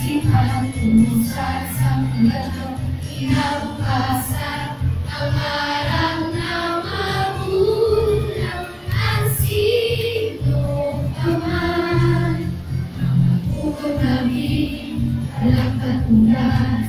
ating paminsan sa mga kinabukasan. Pangarap na magulang ang sino naman. Ang bukod namin, alam patunas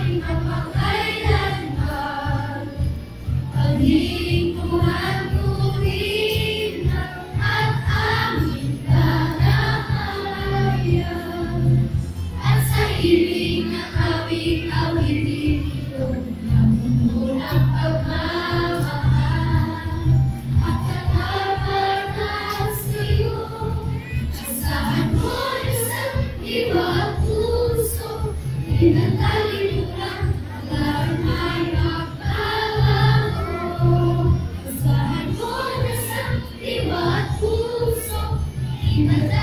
akin ang makailanman. Pag-ibig tumahan ibig na kawit ang hindi ito na muna ang Amen.